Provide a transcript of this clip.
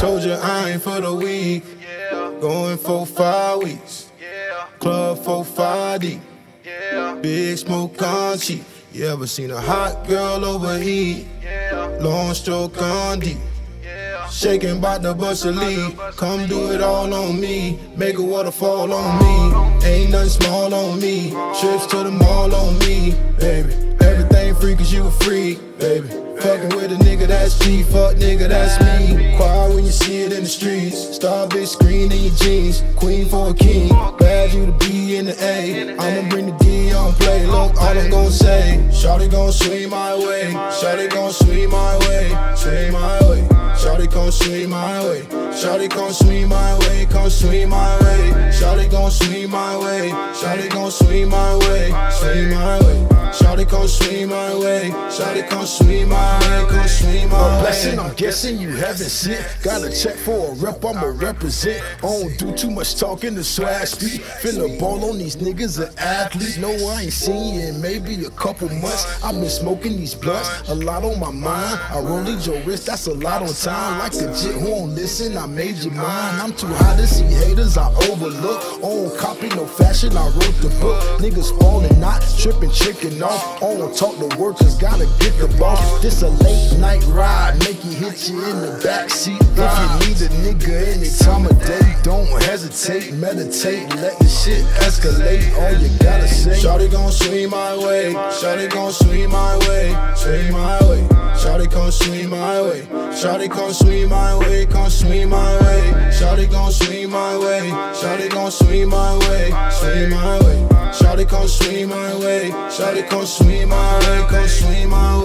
Told you I ain't for the week. Going for five weeks. Club for five deep. Big smoke on cheap. You ever seen a hot girl overheat? Long stroke on deep. Shaking about the bust a lead. Come do it all on me. Make a waterfall on me. Ain't nothing small on me. Trips to the mall on me, baby. Everything free cause you a freak, baby. Fucking with a nigga that's G, fuck nigga that's me. Quiet when you see it in the streets. Star bitch screen in your jeans. Queen for a king. Bad you to be in the A. I'ma bring the D on play. Look, all I'm gon' say. Shawty gon' swing my way. Shawty gon' swing my way. Swing my way. Shawty gon' swing my way. Shawty gon' swing my way. Come swing my way. Shawty gon' swing my way. Shawty gon' swing my way. Swing my way. Shawty gon' swing my way. Shawty gon' swing my way. Come swing my way. Blessing, I'm guessing you haven't seen. Got a check for a rep, I'ma represent. I don't do too much talking, the swag speak. Finna ball on these niggas, an athlete. No, I ain't seen you in maybe a couple months. I've been smoking these blunts, a lot on my mind. I rolled your wrist, that's a lot on time. Like a jit who won't listen, I made your mind. I'm too high to see haters, I overlook. Don't copy no fashion, I wrote the book. Niggas falling, not tripping, tricking off. Oh, I don't talk to workers, gotta get the boss. This a late night ride, make you hit you in the backseat. If you need a nigga any time of day, don't hesitate, meditate, let the shit escalate. All you gotta say. Shawty gon' swing my way. Shawty gon' swing my way. Swing my way. Shawty gon' swing my way. Shawty gon' swing my way. Gon' swing my way. Shawty gon' swing my way. Shawty gon' swing my way. Swing my way. Shawty gon' swing my way. Shawty gon' swing my way. Gon' swing my